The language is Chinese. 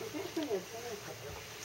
我게중요하지 않.